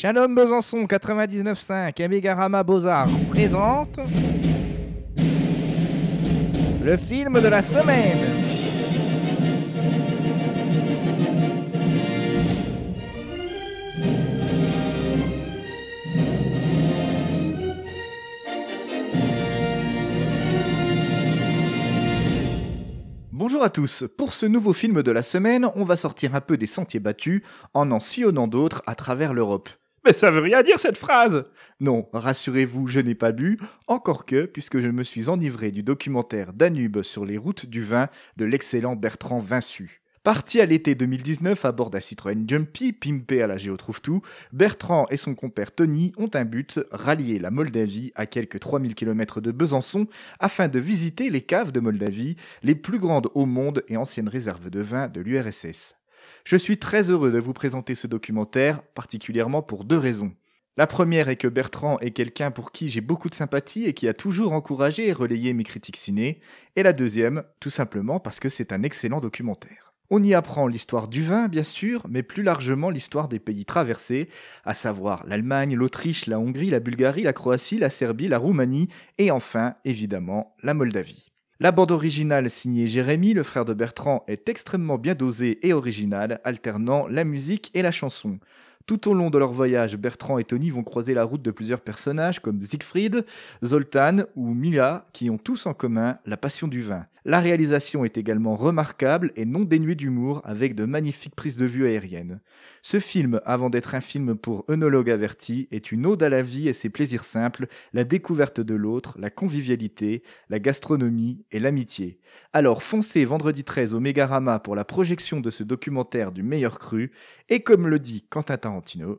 Shalom Besançon 99.5 et Megarama Beaux-Arts présente le film de la semaine. Bonjour à tous, pour ce nouveau film de la semaine, on va sortir un peu des sentiers battus en en sillonnant d'autres à travers l'Europe. Mais ça veut rien dire cette phrase Non, rassurez-vous, je n'ai pas bu, encore que, puisque je me suis enivré du documentaire Danube sur les routes du vin de l'excellent Bertrand Vinçu. Parti à l'été 2019 à bord d'un Citroën Jumpy, pimpé à la Géotrouve-Tout, Bertrand et son compère Tony ont un but, rallier la Moldavie à quelques 3000 km de Besançon afin de visiter les caves de Moldavie, les plus grandes au monde et anciennes réserves de vin de l'URSS. Je suis très heureux de vous présenter ce documentaire, particulièrement pour deux raisons. La première est que Bertrand est quelqu'un pour qui j'ai beaucoup de sympathie et qui a toujours encouragé et relayé mes critiques ciné, et la deuxième, tout simplement parce que c'est un excellent documentaire. On y apprend l'histoire du vin, bien sûr, mais plus largement l'histoire des pays traversés, à savoir l'Allemagne, l'Autriche, la Hongrie, la Bulgarie, la Croatie, la Serbie, la Roumanie et enfin, évidemment, la Moldavie. La bande originale signée Jérémy, le frère de Bertrand, est extrêmement bien dosée et originale, alternant la musique et la chanson. Tout au long de leur voyage, Bertrand et Tony vont croiser la route de plusieurs personnages comme Siegfried, Zoltan ou Mila, qui ont tous en commun la passion du vin. La réalisation est également remarquable et non dénuée d'humour, avec de magnifiques prises de vue aériennes. Ce film, avant d'être un film pour œnologue averti, est une ode à la vie et ses plaisirs simples, la découverte de l'autre, la convivialité, la gastronomie et l'amitié. Alors foncez vendredi 13 au Mégarama pour la projection de ce documentaire du meilleur cru, et comme le dit Quentin Tarantino,